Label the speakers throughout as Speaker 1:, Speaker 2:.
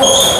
Speaker 1: Now,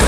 Speaker 2: you.